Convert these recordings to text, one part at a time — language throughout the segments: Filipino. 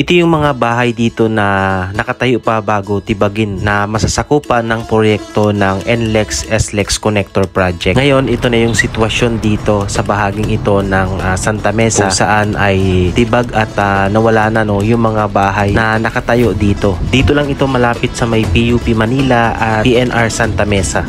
Ito yung mga bahay dito na nakatayo pa bago tibagin na masasakupan ng proyekto ng NLEX SLEX Connector Project. Ngayon, ito na yung sitwasyon dito sa bahaging ito ng uh, Santa Mesa kung saan ay tibag at uh, nawala na no, yung mga bahay na nakatayo dito. Dito lang ito malapit sa may PUP Manila at PNR Santa Mesa.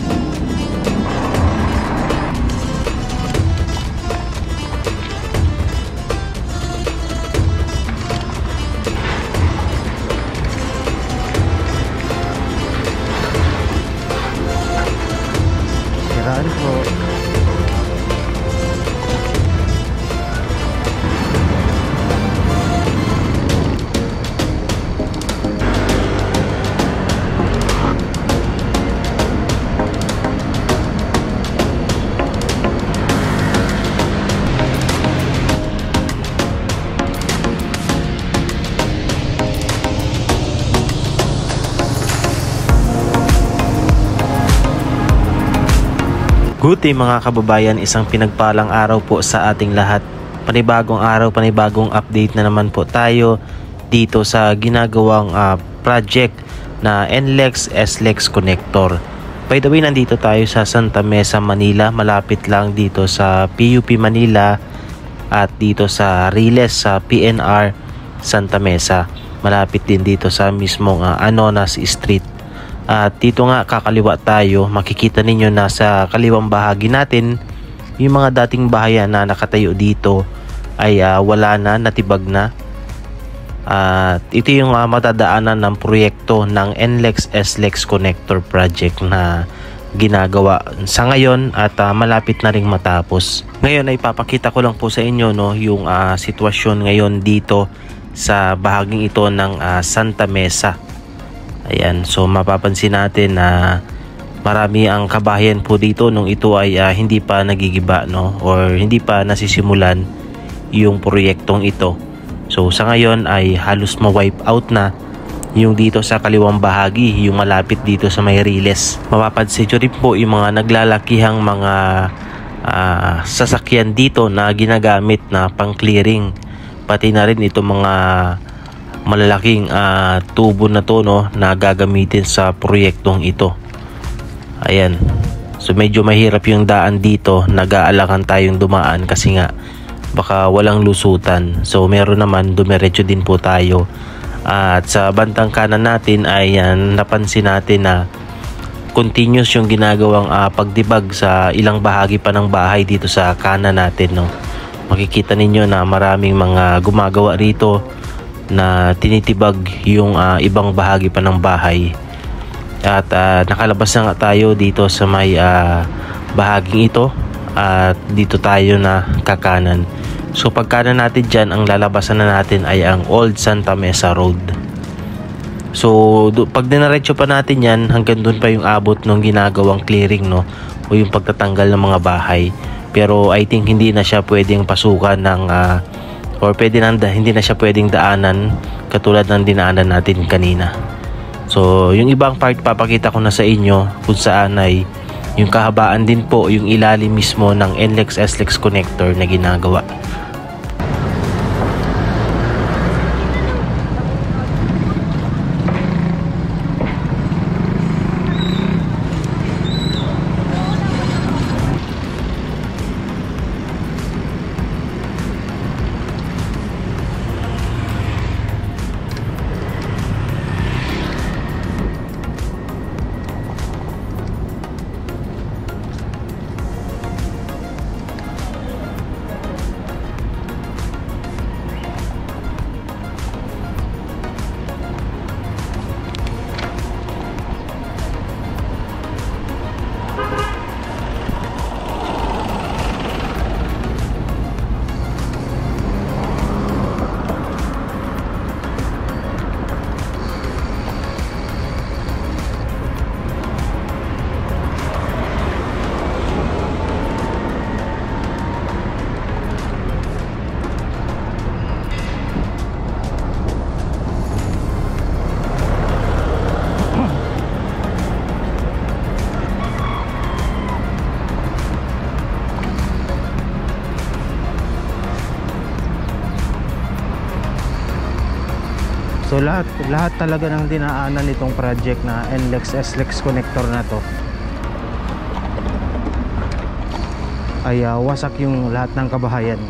Good mga kababayan, isang pinagpalang araw po sa ating lahat. Panibagong araw, panibagong update na naman po tayo dito sa ginagawang uh, project na NLEX SLEX Connector. By the way, nandito tayo sa Santa Mesa, Manila. Malapit lang dito sa PUP Manila at dito sa Riles sa PNR Santa Mesa. Malapit din dito sa mismong uh, Anonas Street. At dito nga kakaliwa tayo, makikita ninyo na sa kaliwang bahagi natin, yung mga dating bahayan na nakatayo dito ay uh, wala na, natibag na. At ito yung uh, matadaanan ng proyekto ng NLEX SLEX Connector Project na ginagawa sa ngayon at uh, malapit na ring matapos. Ngayon ay papakita ko lang po sa inyo no yung uh, sitwasyon ngayon dito sa bahaging ito ng uh, Santa Mesa. Ayan, so mapapansin natin na marami ang kabahayan po dito nung ito ay uh, hindi pa nagigiba no or hindi pa nasisimulan yung proyektong ito. So sa ngayon ay halos ma-wipe out na yung dito sa kaliwang bahagi, yung malapit dito sa may Riles. Mapapansin nyo rin po yung mga naglalakihang mga uh, sasakyan dito na ginagamit na pang clearing. Pati na rin itong mga malalaking uh, tubo na to no na gagamitin sa proyektong ito. Ayan. So medyo mahirap yung daan dito. Nag-aalakan tayong dumaan kasi nga baka walang lusutan. So meron naman dumiretso din po tayo. At sa bantang kanan natin ay napansin natin na continuous yung ginagawang uh, pagdibag sa ilang bahagi pa ng bahay dito sa kanan natin no. Makikita ninyo na maraming mga gumagawa rito na tinitibag yung uh, ibang bahagi pa ng bahay. At uh, nakalabas na nga tayo dito sa may uh, bahaging ito at dito tayo na kakanan. So pagkanan natin dyan, ang lalabasan na natin ay ang Old Santa Mesa Road. So do, pag dinaretso pa natin yan, hanggang doon pa yung abot ng ginagawang clearing no o yung pagtatanggal ng mga bahay. Pero I think hindi na siya pwedeng pasukan ng uh, or pwede na, hindi na siya pwedeng daanan katulad ng dinaanan natin kanina. So, yung ibang part papakita ko na sa inyo kung saan ay yung kahabaan din po yung ilalim mismo ng NLEX SLEX connector na ginagawa. Lahat lahat talaga ng dinaanan nitong project na NLEX SLEX connector na to. Ay uh, wasak yung lahat ng kabahayan